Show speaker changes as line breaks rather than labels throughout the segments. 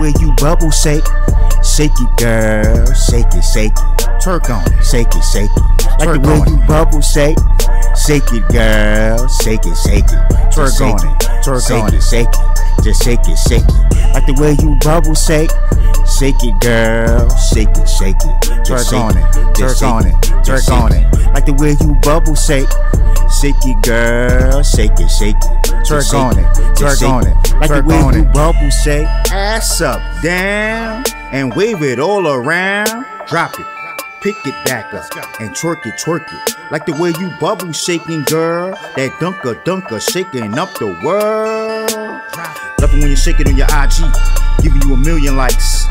way you bubble shake. Shake it, girl. Shake it, shake it.
Twerk on it.
Shake it, shake it. Like the way you bubble shake. Shake it, girl. Shake it, shake it. Just shake
on it. Twerk
shake
on
it,
it.
shake it. Just shake it, shake it. Like the way you bubble shake. Shake it, girl. Shake it, shake it. Shake
on it.
Shake
on it.
Shake
on it.
Like the way you bubble shake. Shake it, girl. Shake it, shake it.
Twerk on it. Twerk on it.
Like the way you bubble shake. Ass up, down, and wave it all around. Drop it. Pick it back up and twerk it, twerk it. Like the way you bubble shaking, girl. That dunker, dunker, shaking up the world. Love it when you shake it on your IG, giving you a million likes.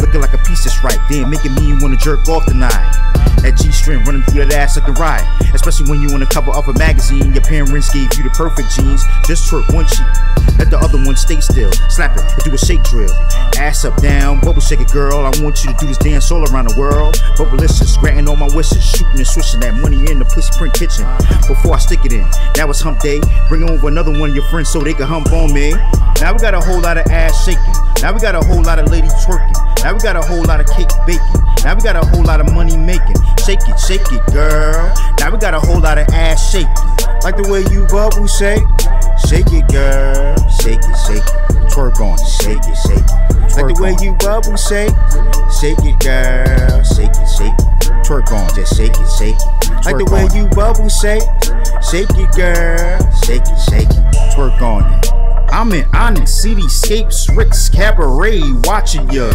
Looking like a piece that's right, then making me wanna jerk off tonight. That G string running through that ass like a riot. Especially when you on the cover of a magazine. Your parents gave you the perfect jeans. Just twerk one cheek. Let the other one stay still. Slap it and do a shake drill. Ass up, down, bubble shake it, girl. I want you to do this dance all around the world. Bubblicious, granting all my wishes. Shooting and swishing that money in the pussy print kitchen. Before I stick it in. Now it's hump day. Bring over another one of your friends so they can hump on me. Now we got a whole lot of ass shaking. Now we got a whole lot of ladies twerking. Now we got a whole lot of cake baking. Now we got a whole lot of money making. Shake it, shake it, girl. Now we got a whole lot of ass shaking. Like the way you bubble shake. Shake it, girl. Shake it, shake it. Twerk on it. Shake it, shake it. Like the way you bubble shake. Shake it, girl. Shake it, shake it. Twerk on it. Just shake it, shake it. Like the way
on
you bubble shake. Shake it, girl. Shake it, shake it. Twerk on it. I'm in Onyx Cityscapes, Rick's Cabaret, watching ya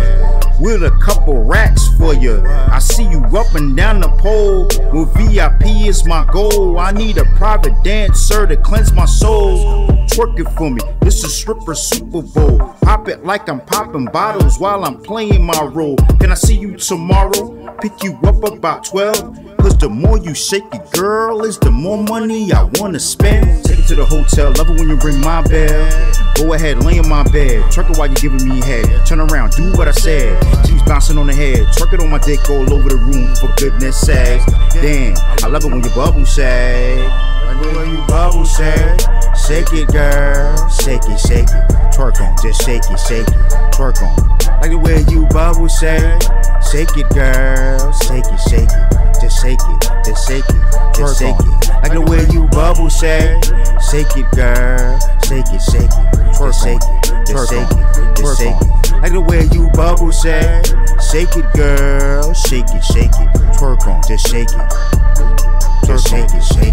with a couple racks for ya. I see you up and down the pole. With VIP is my goal. I need a private dancer to cleanse my soul. Twerk it for me. This is stripper Super Bowl. Pop it like I'm popping bottles while I'm playing my role. Can I see you tomorrow? Pick you up about 12. Cause the more you shake it, girl, is the more money I wanna spend. Take it to the hotel, love it when you ring my bell. Go ahead, lay in my bed. Twerk it while you're giving me head. Turn around, do what I said. She's bouncing on the head. Twerk it on my dick all over the room, for goodness sake. Damn, I love it when you bubble shake. Like way you bubble shake. Shake it, girl. Shake it, shake it. Twerk on, just shake it, shake it. Twerk on. Like the way you bubble shake. Shake it, girl. Shake it, shake it. Just shake it, just shake it, just shake it. Like the way you bubble shake. Shake it, girl. Shake it, shake it. Just shake it, just shake it, just shake it. Like the way you bubble shake. Shake it, girl. Shake it, shake it. Twerk on, just shake it. Just shake it, shake it.